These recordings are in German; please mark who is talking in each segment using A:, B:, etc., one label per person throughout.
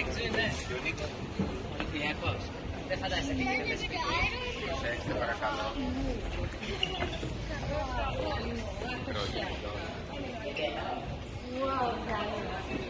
A: 对对对，有那个，有苹果，这啥东西？这是苹果。哇，太美了！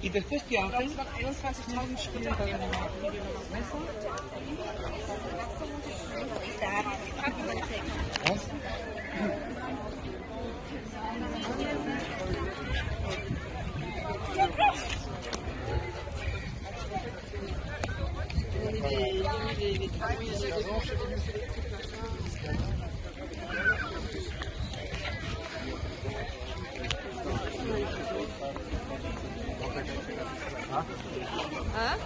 A: Y después te haben 21.000 Schritte bei einem Was?
B: Les, les, les, les, les, les, les,
A: les, les, les, les, les, Huh?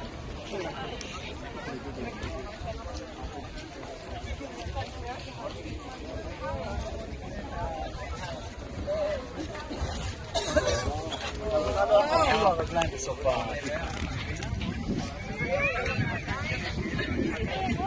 A: Wow.